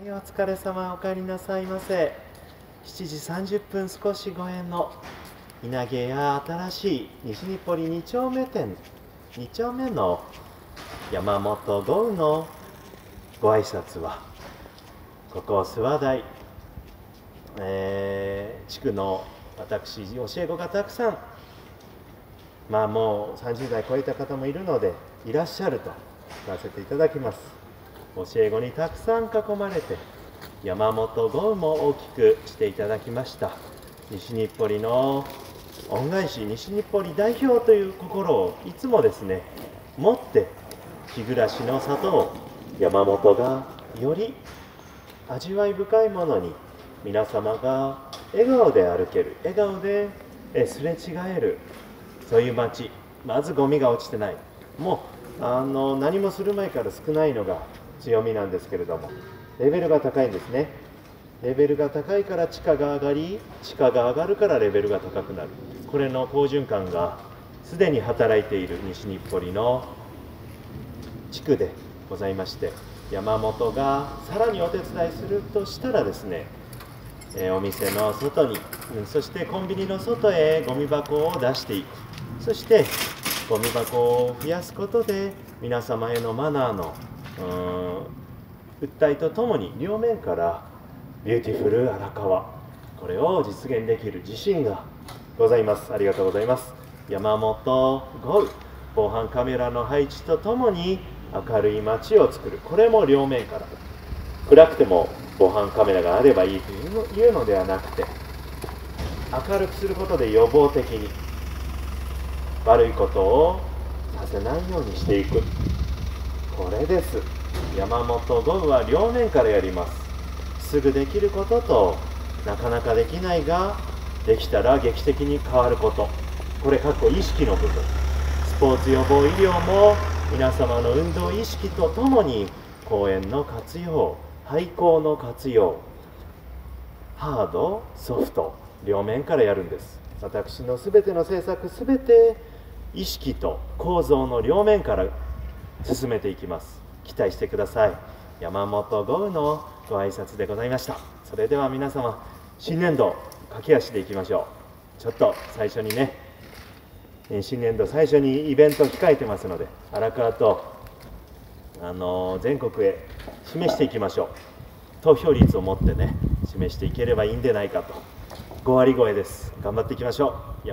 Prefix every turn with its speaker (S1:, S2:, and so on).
S1: はい、お疲れ様お帰りなさいませ。7時30分少しご縁の稲毛屋新しい西日暮里2丁目店2丁目の山本豪雨のご挨拶はここ諏訪台、えー地区の私教え子がたくさん。まあもう30代超えた方もいるのでいらっしゃると言わせていただきます。教え子にたくさん囲まれて山本豪も大きくしていただきました。西日暮里の恩返し西日暮里代表という心をいつもですね持って日暮らしの里を山本がより味わい深いものに皆様が笑顔で歩ける笑顔ですれ違えるそういう街まずゴミが落ちてない。もうあの何もする前から少ないのが強みなんですけれどもレベルが高いんですね。レベルが高いから地価が上がり地価が上がるからレベルが高くなる。これの好循環がすでに働いている西日暮里の地区でございまして山本がさらにお手伝いするとしたらですね、えお店の外にうんそしてコンビニの外へゴミ箱を出していく。そしてゴミ箱を増やすことで皆様へのマナーの訴えとともに両面から beautiful 荒川。これを実現できる自信がございます。ありがとうございます。山本ごう。防犯カメラの配置とともに明るい街を作る。これも両面から。暗くても防犯カメラがあればいいといういうのではなくて明るくすることで予防的に悪いことをさせないようにしていく。これです。山本豪雨は両面からやります。すぐできることとなかなかできないができたら劇的に変わること。これかっこ意識の部分。スポーツ予防医療も皆様の運動意識とともに公園の活用廃校の活用ハードソフト両面からやるんです。私のすべての政策すべて意識と構造の両面から進めていきます。期待してください。山本豪雨のご挨拶でございました。それでは皆様新年度駆け足でいきましょう。ちょっと最初にねえ新年度最初にイベント控えてますので荒川とあの全国へ示していきましょう。投票率を持ってね示していければいいんでないかと。5割超えです。頑張っていきましょう。